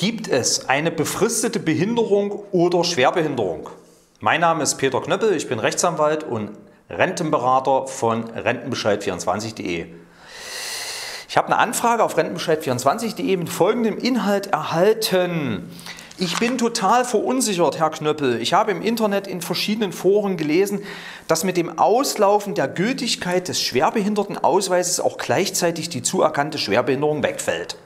Gibt es eine befristete Behinderung oder Schwerbehinderung? Mein Name ist Peter Knöppel, ich bin Rechtsanwalt und Rentenberater von Rentenbescheid24.de. Ich habe eine Anfrage auf Rentenbescheid24.de mit folgendem Inhalt erhalten. Ich bin total verunsichert, Herr Knöppel. Ich habe im Internet in verschiedenen Foren gelesen, dass mit dem Auslaufen der Gültigkeit des Schwerbehindertenausweises auch gleichzeitig die zuerkannte Schwerbehinderung wegfällt.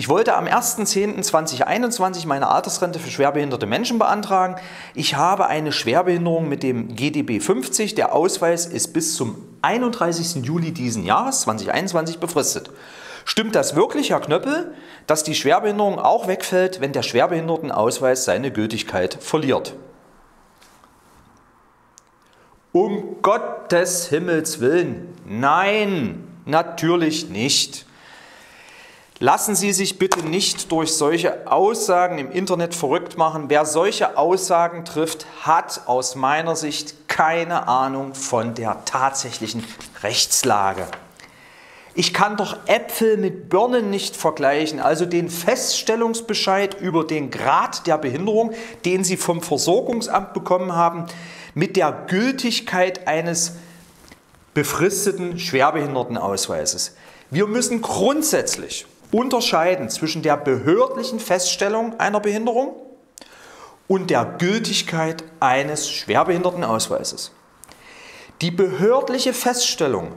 Ich wollte am 1.10.2021 meine Altersrente für schwerbehinderte Menschen beantragen. Ich habe eine Schwerbehinderung mit dem GDB 50. Der Ausweis ist bis zum 31. Juli diesen Jahres 2021 befristet. Stimmt das wirklich, Herr Knöppel, dass die Schwerbehinderung auch wegfällt, wenn der Schwerbehindertenausweis seine Gültigkeit verliert? Um Gottes Himmels willen, nein, natürlich nicht. Lassen Sie sich bitte nicht durch solche Aussagen im Internet verrückt machen. Wer solche Aussagen trifft, hat aus meiner Sicht keine Ahnung von der tatsächlichen Rechtslage. Ich kann doch Äpfel mit Birnen nicht vergleichen, also den Feststellungsbescheid über den Grad der Behinderung, den Sie vom Versorgungsamt bekommen haben, mit der Gültigkeit eines befristeten Schwerbehindertenausweises. Wir müssen grundsätzlich unterscheiden zwischen der behördlichen Feststellung einer Behinderung und der Gültigkeit eines Schwerbehindertenausweises. Die behördliche Feststellung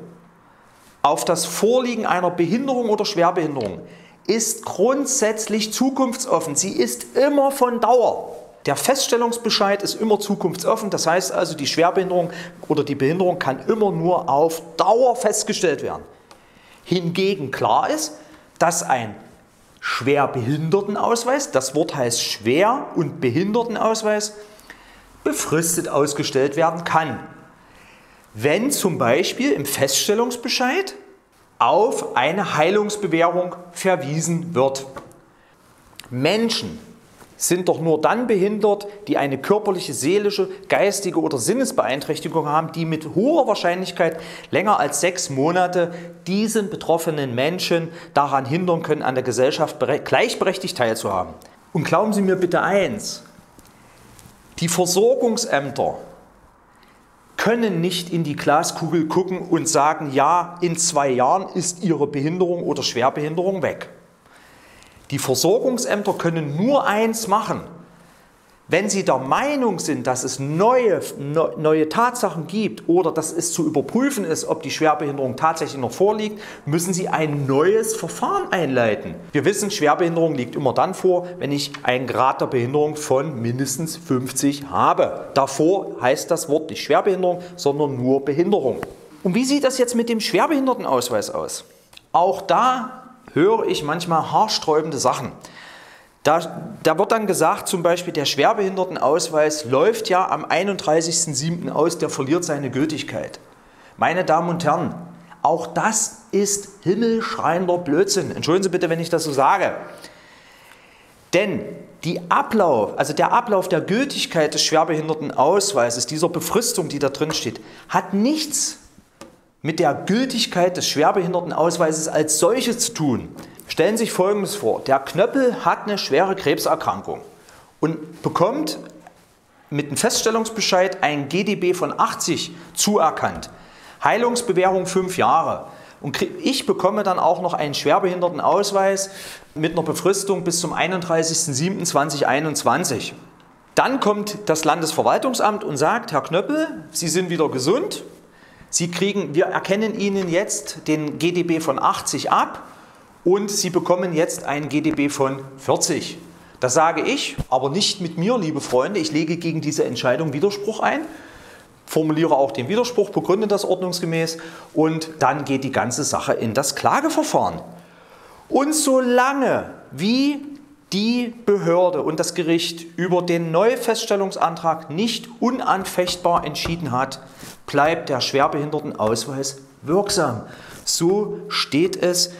auf das Vorliegen einer Behinderung oder Schwerbehinderung ist grundsätzlich zukunftsoffen. Sie ist immer von Dauer. Der Feststellungsbescheid ist immer zukunftsoffen. Das heißt also, die Schwerbehinderung oder die Behinderung kann immer nur auf Dauer festgestellt werden. Hingegen klar ist, dass ein Schwerbehindertenausweis, das Wort heißt Schwer- und Behindertenausweis, befristet ausgestellt werden kann. Wenn zum Beispiel im Feststellungsbescheid auf eine Heilungsbewährung verwiesen wird. Menschen sind doch nur dann behindert, die eine körperliche, seelische, geistige oder Sinnesbeeinträchtigung haben, die mit hoher Wahrscheinlichkeit länger als sechs Monate diesen betroffenen Menschen daran hindern können, an der Gesellschaft gleichberechtigt teilzuhaben. Und glauben Sie mir bitte eins, die Versorgungsämter können nicht in die Glaskugel gucken und sagen, ja, in zwei Jahren ist Ihre Behinderung oder Schwerbehinderung weg. Die Versorgungsämter können nur eins machen. Wenn Sie der Meinung sind, dass es neue, neue Tatsachen gibt oder dass es zu überprüfen ist, ob die Schwerbehinderung tatsächlich noch vorliegt, müssen Sie ein neues Verfahren einleiten. Wir wissen, Schwerbehinderung liegt immer dann vor, wenn ich einen Grad der Behinderung von mindestens 50 habe. Davor heißt das Wort nicht Schwerbehinderung, sondern nur Behinderung. Und wie sieht das jetzt mit dem Schwerbehindertenausweis aus? Auch da höre ich manchmal haarsträubende Sachen. Da, da, wird dann gesagt, zum Beispiel, der Schwerbehindertenausweis läuft ja am 31.07. aus, der verliert seine Gültigkeit. Meine Damen und Herren, auch das ist himmelschreiender Blödsinn. Entschuldigen Sie bitte, wenn ich das so sage. Denn die Ablauf, also der Ablauf der Gültigkeit des Schwerbehindertenausweises, dieser Befristung, die da drin steht, hat nichts mit der Gültigkeit des Schwerbehindertenausweises als solches zu tun. Stellen Sie sich Folgendes vor. Der Knöppel hat eine schwere Krebserkrankung und bekommt mit einem Feststellungsbescheid ein GDB von 80 zuerkannt. Heilungsbewährung fünf Jahre. Und ich bekomme dann auch noch einen Schwerbehindertenausweis mit einer Befristung bis zum 31.07.2021. Dann kommt das Landesverwaltungsamt und sagt, Herr Knöppel, Sie sind wieder gesund, Sie kriegen, wir erkennen Ihnen jetzt den GDB von 80 ab und Sie bekommen jetzt ein GDB von 40. Das sage ich, aber nicht mit mir, liebe Freunde. Ich lege gegen diese Entscheidung Widerspruch ein, formuliere auch den Widerspruch, begründe das ordnungsgemäß und dann geht die ganze Sache in das Klageverfahren. Und solange wie die Behörde und das Gericht über den Neufeststellungsantrag nicht unanfechtbar entschieden hat, bleibt der Schwerbehindertenausweis wirksam. So steht es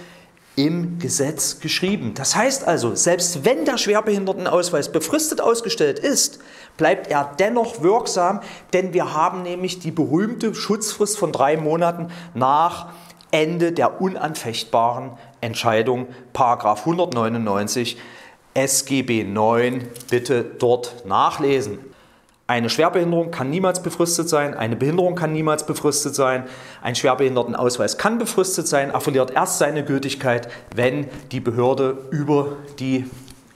im Gesetz geschrieben. Das heißt also, selbst wenn der Schwerbehindertenausweis befristet ausgestellt ist, bleibt er dennoch wirksam, denn wir haben nämlich die berühmte Schutzfrist von drei Monaten nach Ende der unanfechtbaren Entscheidung, Paragraf 199 SGB 9 bitte dort nachlesen. Eine Schwerbehinderung kann niemals befristet sein, eine Behinderung kann niemals befristet sein, ein Schwerbehindertenausweis kann befristet sein, er verliert erst seine Gültigkeit, wenn die Behörde über, die,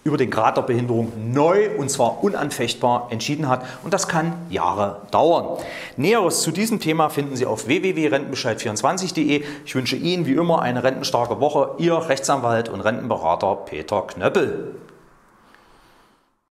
über den Grad der Behinderung neu und zwar unanfechtbar entschieden hat und das kann Jahre dauern. Näheres zu diesem Thema finden Sie auf www.rentenbescheid24.de. Ich wünsche Ihnen wie immer eine rentenstarke Woche. Ihr Rechtsanwalt und Rentenberater Peter Knöppel.